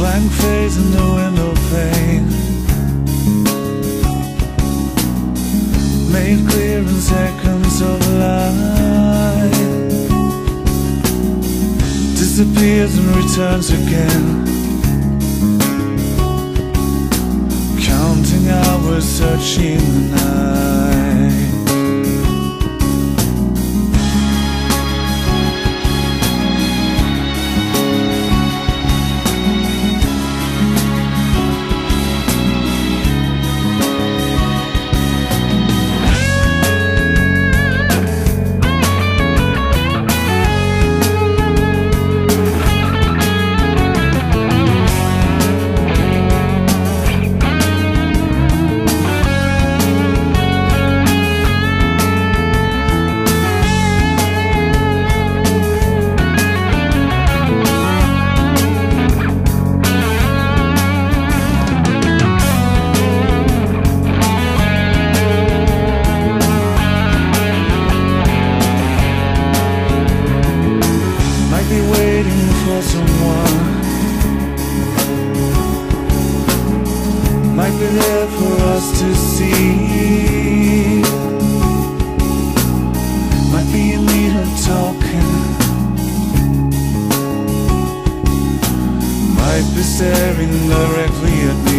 blank face in the window pane. Made clear in seconds of light. Disappears and returns again. Counting hours, searching there for us to see. Might be in need of talking. Might be staring directly at me